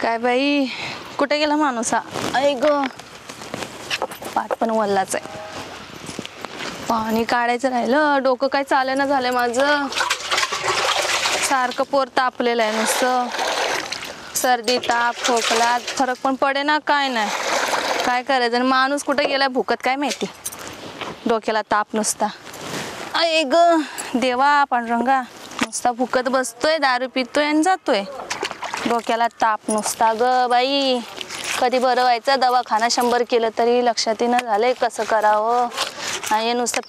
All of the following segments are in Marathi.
काय बाई? कुठे गेला माणूस हा? ऐ ग. पाठ पण वल्लाच आहे. पाणी काढायचं राहिलं. डोकं काय चालेना झालंय माझं. सारखं पोर तापलेलं आहे नुसतं. सर्दी ताप खोकला फरक पण पडे ना काय नाही. काय करायचं? आणि माणूस कुठे गेलाय भुकत काय माहिती? डोक्याला ताप नुसता. अय ग. देवा पांडुरंगा. नुसता भुकत बसतोय दारू पितोय आणि जातोय. डोक्याला ताप नुसता ग बाई. कधी बरं व्हायचं? दवाखाना शंभर केलं तरी लक्षात येणं झालंय कसं करावं? आणि नुसतं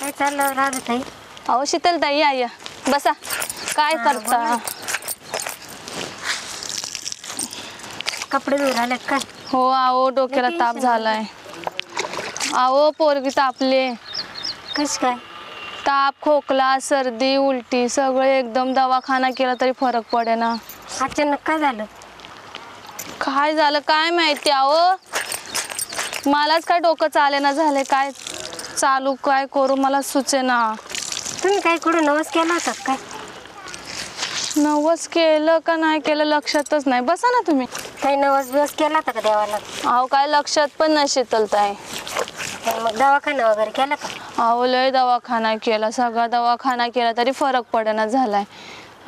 काय चाललं राहत ताई? अहो शीतल ताई आय बसा. काय करता. कपडे काय? हो आहो डोक्याला ताप झालाय. आहो पोरगी तापले कस काय? ताप खोकला सर्दी उलटी सगळे एकदम दवाखाना केला तरी फरक पडे ना अचानक काय झालं? काय झालं काय माहिती अहो? मलाच काय डोकं चालेना झाले काय चालू काय करू मला सुचेना. तुम्ही काय कुठं नवस केला होता काय? नवस केलं का नाही केलं लक्षातच नाही. बसा ना तुम्ही. काही नवस बिवस केला होता का देवाला? अहो काय लक्षात पण नाही शीतलताय. तर मग दवाखाना वगैरे केला का? अहो लय दवाखाना केला. सगळा दवाखाना केला तरी फरक पडेना झालाय.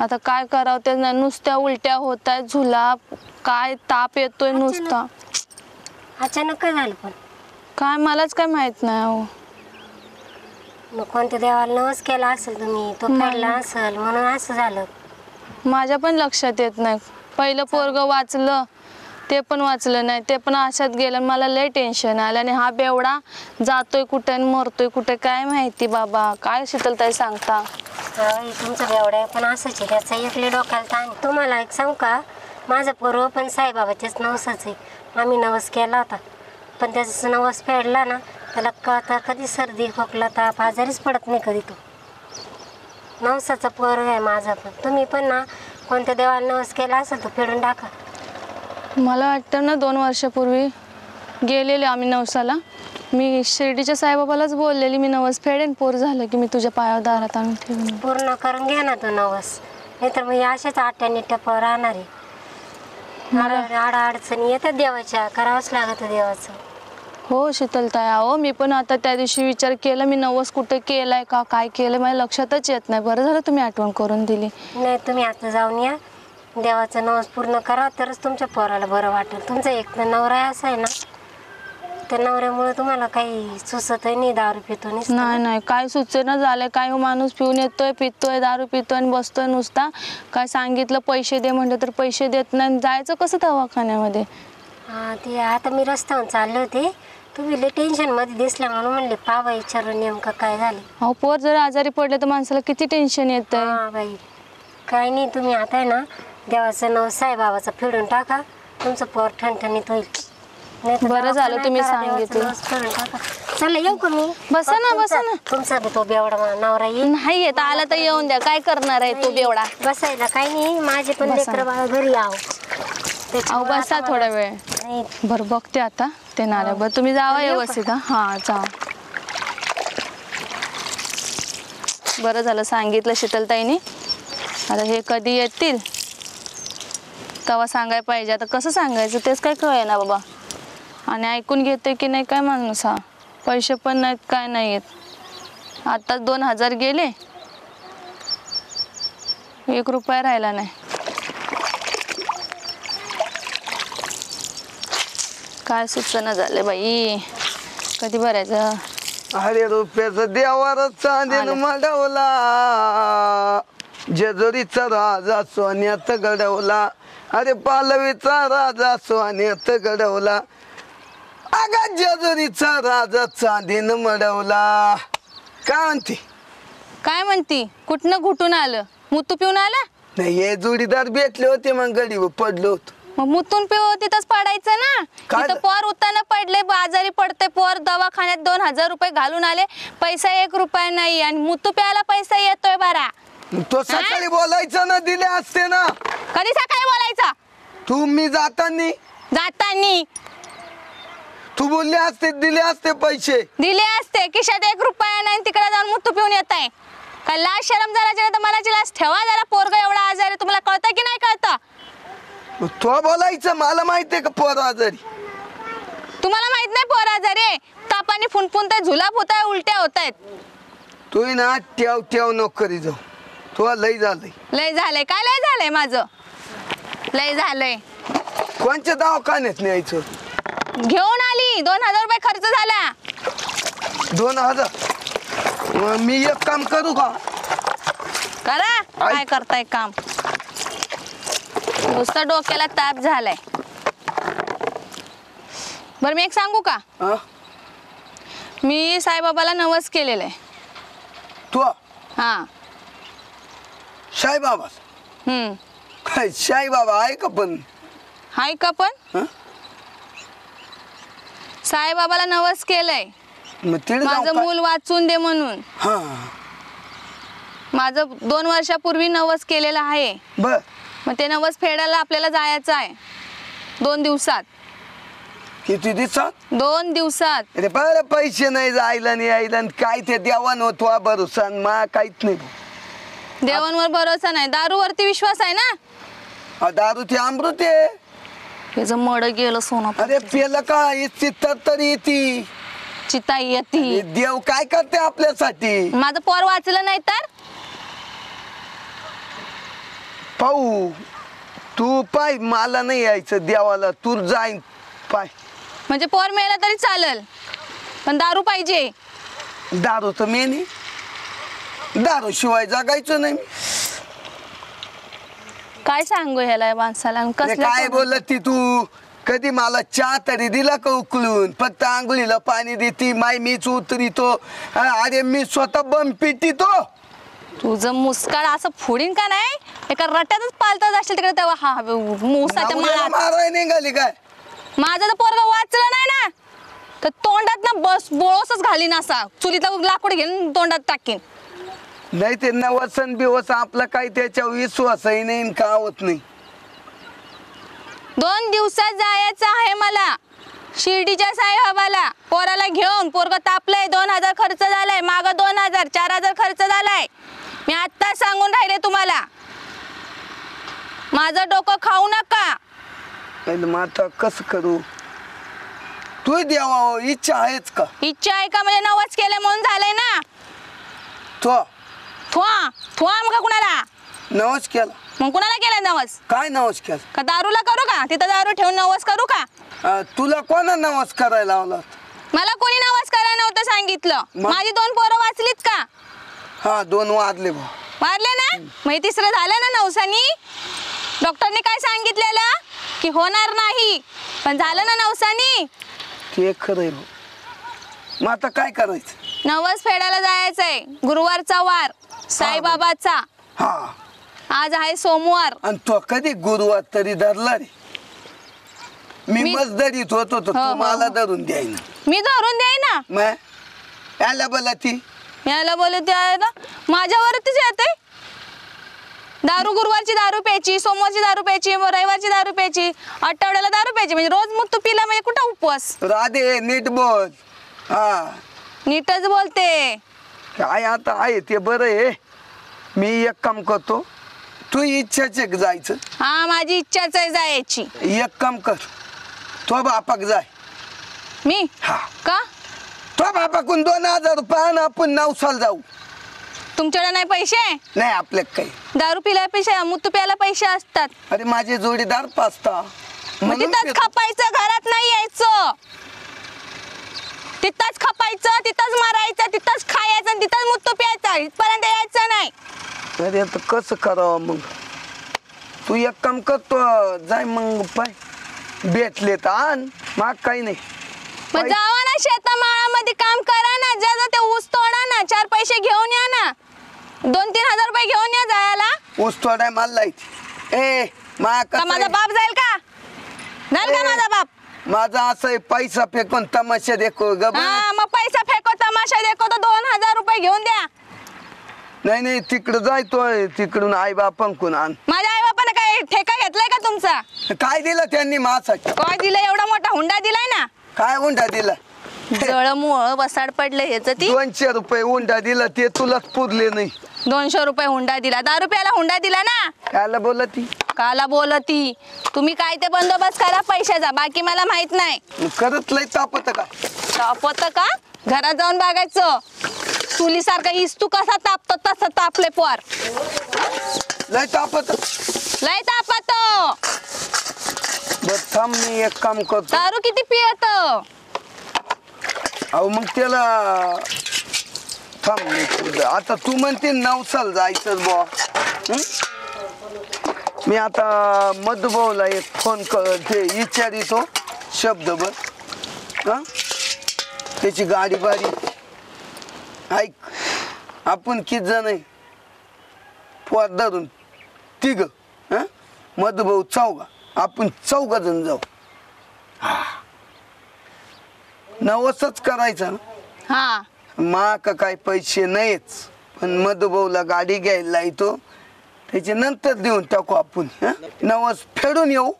आता काय करावं ते नुसत्या उलट्या होत आहेत झुलाप काय ताप येतोय नुसता. अचानक काय झालं पण? काय मलाच काय माहीत नाही अहो. मग कोणत्या देवाला नवस केला असेल तुम्ही? तो नाही. फेडला असेल म्हणून असं झालं. माझ्या पण लक्षात येत नाही. पहिलं पोरग वाचलं ते पण वाचलं नाही ते पण अशात गेलं. मला लय टेन्शन आलं आणि हा बेवडा जातोय कुठे आणि मरतोय कुठे काय माहिती बाबा? काय शीतलताई सांगता? हा, हे तुमचं बेवडं आहे पण असंच आहे. त्याचा एकले डोक्याला ताण तुम्हाला एक सांगू का? माझं पोरं पण साईबाबाचेच नवसाच आहे. आम्ही नवस केला होता. पण त्याचा नवस फेडला ना त्याला का कधी सर्दी खोकला ताप आजारीच पडत नाही कधी तो. नवसाचा पोरग आहे माझा पण. तुम्ही पण ना कोणत्या देवाला नवस केला असेल तो फेडून टाका. मला वाटतं ना दोन वर्षापूर्वी गेलेले आम्ही नवसाला. मी शिर्डीच्या साईबाबालाच बोललेली मी नवस फेडेन पोर झालं की मी तुझ्या पायावर दारात आणून ठेवून. पूर्ण करून घ्या ना तो नवस. नाहीतर मग अशाच आट्याने टप्पावर राहणार. आहे मला आडा अडचणी येतात देवाच्या. करावंच लागतं देवाचं. हो शीतलताई अहो मी पण आता त्या दिवशी विचार केला मी नवस कुठे केलाय का काय केलं माझ्या लक्षातच येत नाही. बरं झालं तुम्ही आठवण करून दिली. नाही तुम्ही आता जाऊन या. देवाचा नवस पूर्ण करा तरच तुमच्या पोराला बरं वाटेल. तुमचा एक तर नवरा असा आहे ना त्या नवऱ्यामुळे तुम्हाला काही सुचतही नाही दारू पितो नुसतं. नाही नाही काय सुचेना झालंय काय हो माणूस पिऊन येतोय पितोय दारू पितोय आणि बसतोय नुसता. काय सांगितलं पैसे दे म्हणलं तर पैसे देत नाही आणि जायचं कसं दवाखान्यामध्ये? हा ते आता मी रस्त्यावर चालले होते. तुम्ही लय टेन्शनमध्ये दिसल्या म्हणून म्हणले पावा विचारून नेमकं काय झाले अहो पोर जर आजारी पडले तर माणसाला किती टेन्शन येतंय? हा बाई. काय नाही तुम्ही आता आहे ना देवाचं नव साईबाबाचं फिरून टाका. तुमचं पोर ठणठणीत होईल. बरं झालं तुम्ही सांगितलं. नवस फिरून टाका. चला येऊ का मी? बसा ना, बसा ना. तुमचा बी तो बेवडा नवरा येईल. नाही येत आला तर येऊन द्या. काय करणार आहे तो बेवडा? बसायला काही नाही. माझे पण बसा. लेकर बाळा घरी आव अहो बसा थोडा वेळ. नाही. बरं बघते आता. ते नाल्या बरं तुम्ही जावा येऊ का? व्यवस्थित हा. हा जा बरं झालं सांगितलं शीतलताईने. आता हे कधी येतील? तेव्हा सांगायला पाहिजे? आता कसं सांगायचं? तेच काय कळे ना बाबा. आणि ऐकून घेते की नाही काय माणूस हा? पैसे पण नाहीत काय नाही आत्ताच दोन हजार गेले. एक रुपया राहिला नाही. काय सुचना झाले बाई? कधी भरायचं? अरे रुपयाचा देवारा चांदीन. मडवला. जेजुरीचा राजा सोन्यात घडवला अरे पालवीचा राजा सोन्यात घडवला. अगा जेजुरीचा राजा चांदीन मडवला. काय म्हणते? काय म्हणती? कुठनं घुटून आलं? मुतू पिऊन आला? नाही हे जोडीदार भेटले होते मग गडीवर पडलो होतो. मग मुतून पिऊ तिथंच पडायचं ना? काय तिथं पोर उताना पडले आजारी पडते पोर दवाखान्यात दोन हजार रुपये घालून आले पैसा एक रुपया नाही आणि मुतू प्यायला पैसा येतोय बरा. मग तो सकाळी बोलायचं ना दिले असते ना. कधी सकाळी बोलायचं? तू मी जातानी. जातानी. तू बोलले असते दिले असते पैसे. दिले असते खिशात एक रुपया नाही तिकडे जाऊन मुतू पिऊन येत आहे काय लाज शरम जरा जरा तर मला लाज ठेवा जरा पोरग एवढा आजार आहे तुम्हाला कळतं की नाही कळतं? तो बोलायचं मला माहितीये का पोर आजारी? तुम्हाला माहीत नाही पोर आजारी तापाने फुनफुनताय झुलाप होत आहे उलट्या होत आहेत तू ना ठेव ठेव नको करी जाऊ. तो लय झालंय. लय झालंय. काय लय झालंय माझं? लय झालंय. कोणच्या दवाखान्यात न्यायचं? घेऊन आली. दोन हजार रुपये खर्च झाला. दोन हजार? मी एक काम करू का? करा. काय. करताय काम? नुसतं डोक्याला ताप झालाय. बरं मी एक सांगू का? हा? मी साईबाबाला नवस केलेलं आहे. तू? हा. साईबाबा हम्म. काय साईबाबा आहे का पण? हाय का पण? हं? साईबाबाला नवस केलंय. मग माझं मूल वाचून दे म्हणून. हा. माझं दोन वर्षापूर्वी नवस केलेलं आहे. बर. मग ते नवस फेडायला आपल्याला जायचं आहे. दोन दिवसात. किती दिवसात? दोन दिवसात. अरे बरं पैसे नाही जायला नाही यायला आणि काय ते देवान होतो भरोसा आणि मा काहीच नाही. देवांवर भरोसा नाही. दारूवरती विश्वास आहे ना? दारू ते अमृत आहे. त्याचं मड गेलं सोनं अरे पेलं का इतकी तर तरी ती चिता येती देव काय करते आपल्यासाठी? माझं पोर वाचलं नाही तर? पाहू. तू पाय मला नाही यायचं देवाला. तू जाईन पाय. म्हणजे पोर मिळालं तरी चालेल. पण दारू पाहिजे. दारू तर मेनी दारू शिवाय जगायचं नाही. काय सांगू ह्याला माणसाला? आणि अरे कसलं काय बोलत ती तू? कधी मला चहा तरी दिला का उकळून? फक्त आंघोळीला पाणी देती माय मीच उतरितो. हा, अरे मी स्वतः बम पिटितो. तुझं मुस्काळ असं फोडीन का नाही? एका रट्यातच पालतच असेल तिकडे तेव्हा. हा मुसाच्या नवऱ्याला माळात निघाली काय? माझं तर पोरग वाचलं नाही ना. तर तोंडात ना बस बोळसच घालीन असा. चुलीतलं लाकूड घेऊन तोंडात टाकीन. नाही ते नवसन बिवस आपला काही त्याच्यावर विश्वासही नाही आणि का होत नाही. दोन दिवसात जायचं आहे मला. शिर्डीच्या साईबाबाला पोराला घेऊन. पोरग तापलंय दोन हजार खर्च झालाय. माग दोन हजार चार हजार खर्च झालाय. मी आत्ता सांगून राहिले तुम्हाला. माझं डोकं खाऊ नका. मग आता कसं करू? तू देवा इच्छा आहेच का? इच्छा आहे का? म्हणजे नवच केलं म्हणून झालंय ना. तो थुआ थुआ मग कुणाला? नवस केला. मग कुणाला केलं नवस? काय नवस केला? का दारूला करू का? तिथं दारू ठेवून नवस करू का? अं, तुला कोणा नवस करायला लावला? मला कोणी नवस करायला नव्हतं सांगितलं. मग? माझी दोन पोरं वाचलीत का? हा दोन वाजले भाऊ. मारले ना? मग हे तिसरं झालं ना नवसानी? डॉक्टरने काय सांगितलेलं? की होणार नाही. पण झालं ना नवसानी? ते खरं आहे भाऊ. मग आता काय करायचं? नवस फेडायला जायचंय. गुरुवारचा वार साईबाबाचा. हा. आज आहे सोमवार. आणि तो कधी गुरुवार तरी धरला रे. मी मी- मस्त धरीत होतो तर हो, तू हो, मला हो. धरून द्यायना. मी धरून देई ना मग? याला बोला ती याला. बोलत ना माझ्यावरतीच येते. दारू गुरुवारची दारू प्यायची सोमवारची दारू प्यायची मग रविवारची दारू प्यायची आठवड्याला दारू प्यायची. म्हणजे रोज मग तू पिला म्हणजे कुठं उपवास? राधे नीट बोल. हा. नीटच बोलते. काय आता आहे ते बरं आहे. मी एक काम करतो. तू इच्छाच आहे का जायचं. हा माझी इच्छाच आहे जायची. एक काम कर. तो बापाक जाय. मी? हा. का? तो बापाकडून दोन हजार रुपये आण आपण नवसाला जाऊ. तुमच्याकडे नाही पैसे? नाही आपल्या काही. दारू पिला पैसे मुतू प्यायला पैसे असतात. अरे माझे जोडीदार पाचता. मग म्हणून तिथंच खपायचं घरात नाही यायचं. तिथंच खपायचं तिथंच मारायचं तिथंच खायचं आणि तिथंच मुतू प्यायचा. इथपर्यंत यायचं नाही. अरे आता कसं करावं मग? तू एक काम करतो जाय मग पाय. भेटले तर आण माग काही नाही. मग पाय- जावा ना शेतामाळामध्ये काम करा ना. जा जा ते ऊस तोडा ना चार पैसे घेऊन या ना. दोन तीन हजार रुपये घेऊन या जायला. ऊस तोडाय मला लायची ए मा का माझा बाप जाईल का? जाईल का ए. माझा बाप? माझा असं आहे, पैसा फेकून तमाशा देखो ग हा मग पैसा फेको तमाशा देखो तर दोन हजार रुपये घेऊन द्या. नाही नाही तिकडं जायतोय तिकडून आई बापांकून आण. माझ्या आई बापाने काय ठेका घेतलाय का तुमचा? काय दिलं त्यांनी माझ्यासाठी? काय दिलं? एवढा मोठा हुंडा दिलाय ना? काय उंडा दिला? जळमुळ बसाड पडलं ह्याच ती. दोनशे रुपये उंडा दिला ते तुलाच पुरले नाही. दोनशे रुपये हुंडा दिला. दहा रुपयाला हुंडा दिला ना? कायला बोला ती काला बोलती? तुम्ही काय ते बंदोबस्त करा पैशाचा बाकी मला माहीत नाही. करत लय तापत का? तापत का? घरात जाऊन बघायचं. चुलीसारखा इस्तू कसा तापतो तसं तापले पोर. लय तापत. लय तापत. बर थांब मी एक काम करतो. दारू किती पियत? अहो मग त्याला थांब मी तुझं- आता तू म्हणते नवसाल जायचं बुवा. हं? मी आता मधुभाऊला एक फोन कर ते विचारितो हो, शब्दभर. हा? त्याची गाडी बारी. ऐक आपण किती जण आहे? पोट धरून. तिघ. हा? मधुभाऊ चौघा. आपण चौघा जण जाऊ. नवसच करायचं ना? हा. मा का काय पैसे नाहीच पण मधुभाऊला गाडी घ्यायला येतो त्याचे नंतर देऊन टाकू आपण? नवस फेडून येऊ.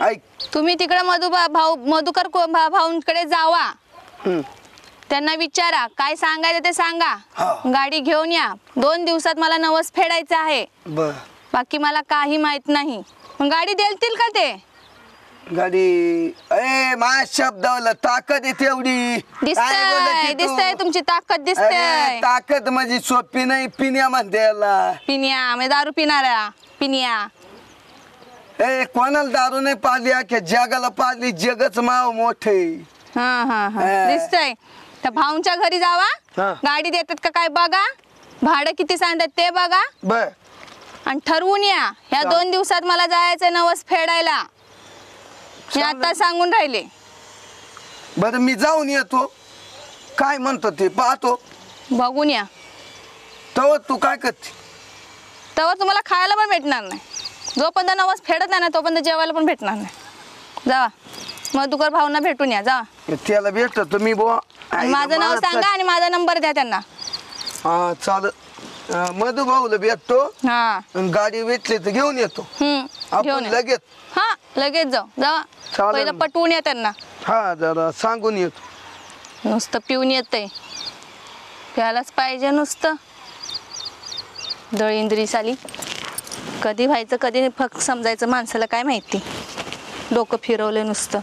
ऐक. तुम्ही तिकडे मधु भाऊ मधुकर को- भा- भाऊंकडे जावा. हं. त्यांना विचारा काय सांगायचं ते सांगा. हा. गाडी घेऊन या. दोन दिवसात मला नवस फेडायचं आहे. बर. बाकी मला काही माहीत नाही. मग गाडी देतील का ते? गाडी अरे मा शब्दावला ताकद आहे तेवढी. काय दिसतंय बोलती तू? दिसतंय तुमची ताकद अरे, दिसतंय. ताकद म्हणजे सोपी नाही पिण्या म्हणते याला. पिनिया म्हणजे दारू पिणाऱ्या. पिनिया ए कोणाला दारू नाही पाळली अख्या जगाला पाळली जगच माव मोठे. हा हा हा. दिसतंय. त्या भाऊंच्या घरी जावा. गाडी देतात का काय बघा? भाडं किती सांगतात ते बघा. बर. आणि ठरवून या. ह्या दोन दिवसात मला जायचं नवस फेडायला. मी आता सांगून राहिले. बर मी जाऊन येतो. काय म्हणतो ते पाहतो. बघून या. तेव्हा तू काय करते? तेव्हा तुम्हाला खायला पण भेटणार नाही. जोपर्यंत नवस फेडत नाही ना तोपर्यंत जेवायला पण भेटणार नाही. जावा मधुकर भाऊंना भेटून या. जावा त्याला भेटतो मी बुवा. आणि माझं नाव सांगा आणि माझा नंबर द्या त्यांना. हा चाल. मधु भाऊला भेटतो. हा. आणि गाडी भेटली तर घेऊन येतो. हम्म आपण घेऊन या. लगेच. हा लगेच जाऊ. जावा चालेल. पहिलं पटवून या त्यांना. हा जरा सांगून येतो. नुसतं पिऊन येतंय. प्यायलाच पाहिजे नुसतं. दळिंद्री साली. कधी व्हायचं कधी फक्त समजायचं माणसाला काय माहिती? डोकं फिरवलं नुसतं.